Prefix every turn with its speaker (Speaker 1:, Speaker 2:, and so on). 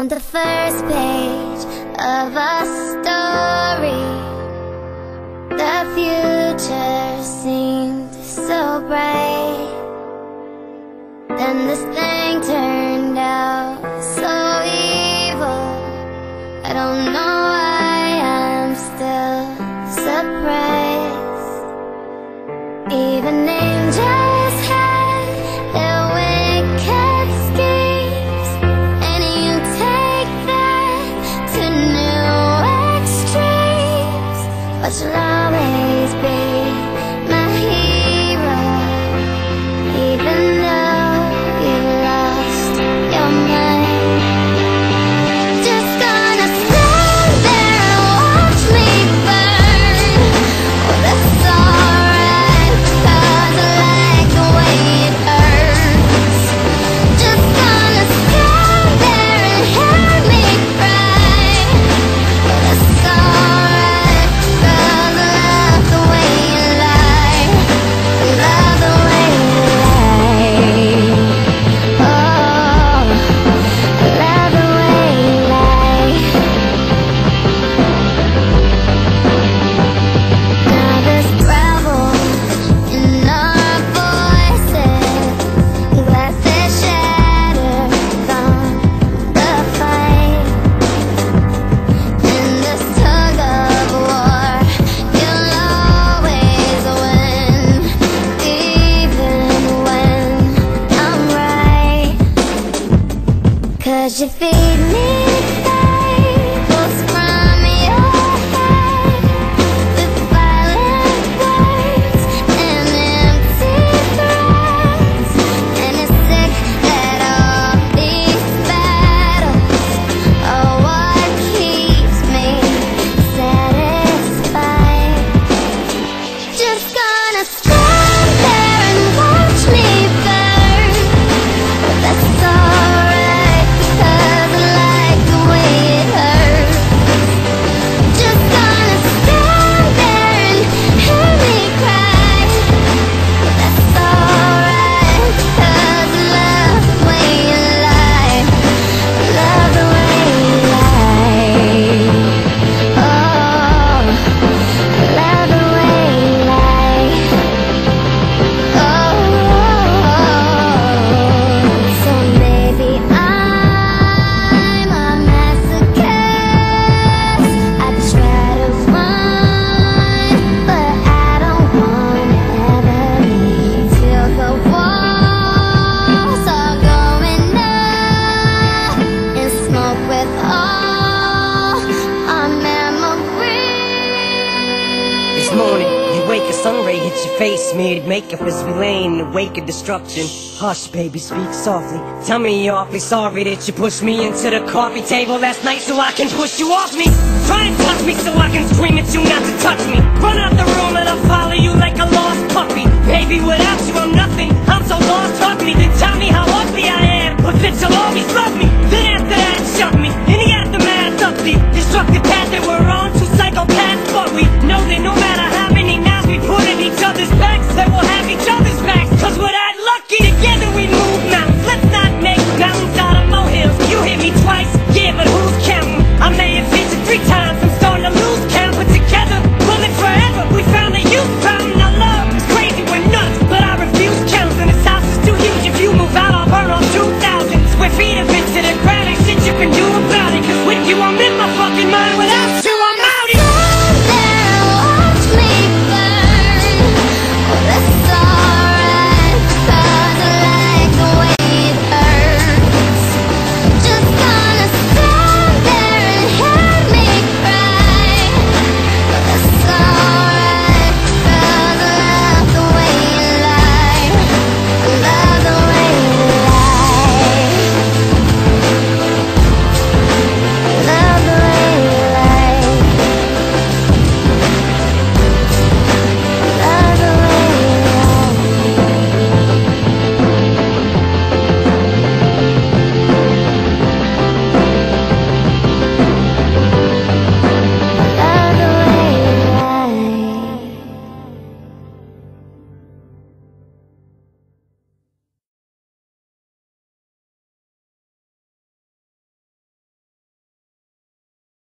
Speaker 1: on the first page of a story. The future seemed so bright. Then this Cause you feed me your
Speaker 2: face smeared makeup as we lay in the wake of destruction. Hush, baby, speak softly. Tell me you're awfully sorry that you pushed me into the coffee table last night so I can push you off me. Try and touch me so I can scream at you not to touch me.